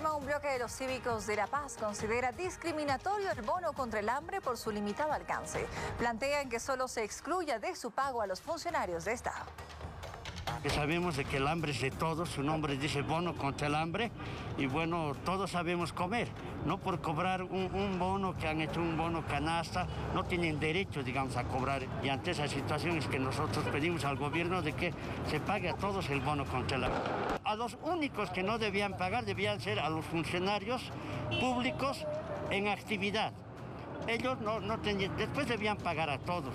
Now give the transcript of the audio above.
un bloque de los cívicos de La Paz considera discriminatorio el bono contra el hambre por su limitado alcance. Plantean que solo se excluya de su pago a los funcionarios de Estado sabemos de que el hambre es de todos, su nombre dice bono contra el hambre, y bueno, todos sabemos comer, no por cobrar un, bono que han hecho un bono canasta, no tienen derecho, digamos, a cobrar, y ante esa situación es que nosotros pedimos al gobierno de que se pague a todos el bono contra el hambre. A los únicos que no debían pagar debían ser a los funcionarios públicos en actividad. Ellos no, no tenían, después debían pagar a todos.